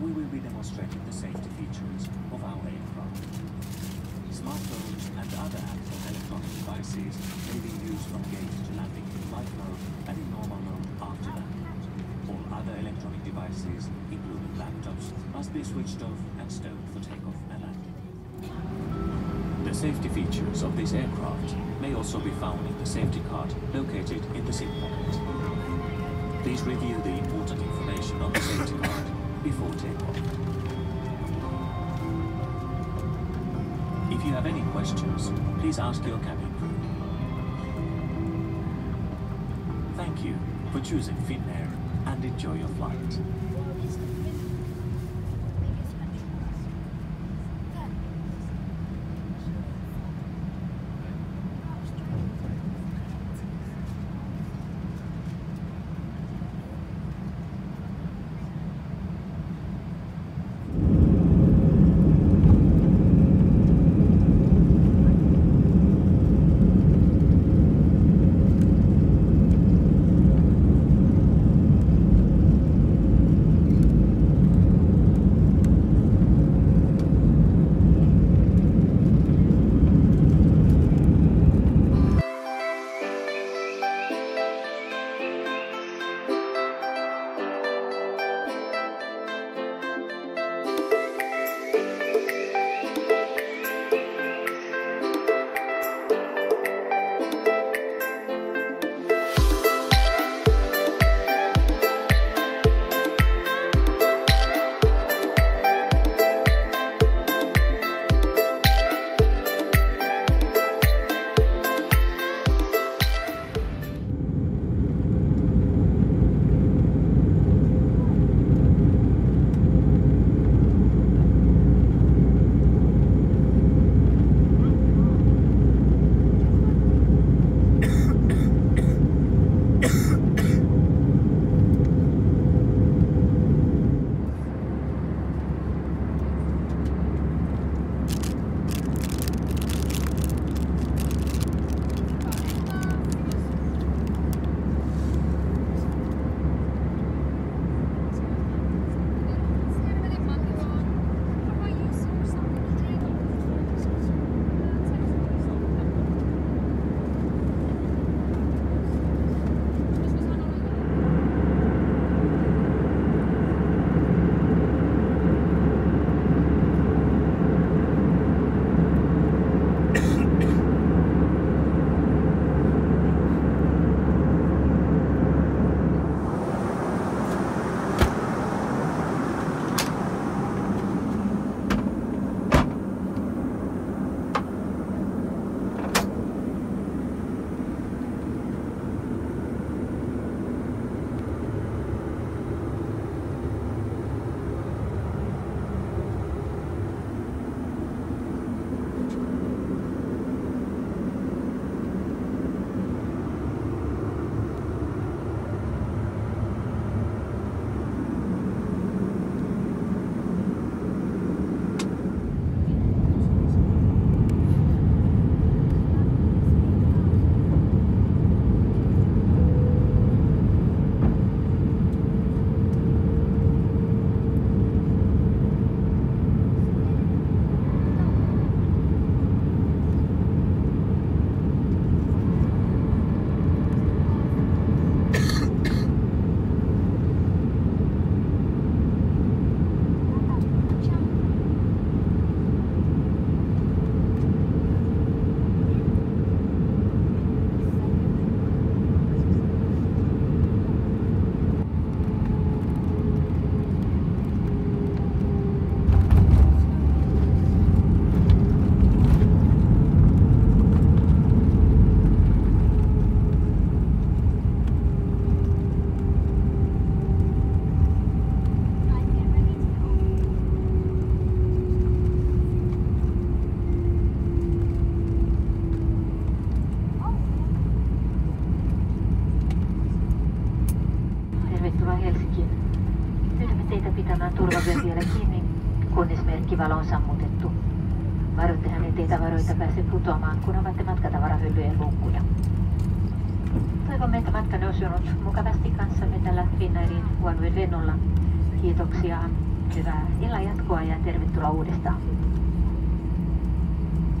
we will be demonstrating the safety features of our aircraft. Smartphones and other electronic devices may be used from gate to landing in flight mode and in normal mode after that. All other electronic devices, including laptops, must be switched off and stowed for takeoff and landing. The safety features of this aircraft may also be found in the safety card located in the seat pocket. Please review the important information on 14. If you have any questions, please ask your cabin crew. Thank you for choosing Finnair and enjoy your flight. Turvavyön vielä kiinni, kunnes merkkivalo on sammutettu. Varoittehan, ettei tavaroita pääse putoamaan, kun avaatte matkatavarahyllyjen luukkuja. Toivomme, että matkanne on sujunut mukavasti kanssamme tällä Finnairin OneWay lennolla. Kiitoksia Hyvää illan jatkoa ja tervetuloa uudestaan.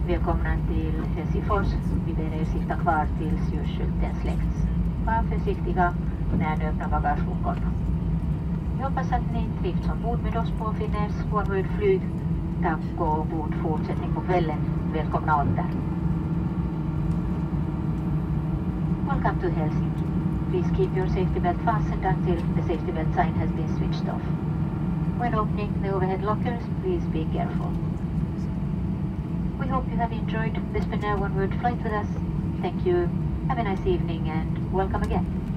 Välkomna till Helsingfors. Vi ber er sitta kvar tills ljusskylten släcks. Var försiktiga när ni öppnar bagageluckorna. Vi hoppas att ni trivts ombord med oss på. Tack och god fortsättning på kvällen. Välkomna åter. Welcome to Helsinki. Please keep your safety belt fastened until the safety belt sign has been switched off. When opening the overhead lockers, please be careful. We hope you have enjoyed this Finnair One World flight with us. Thank you. Have a nice evening and welcome again.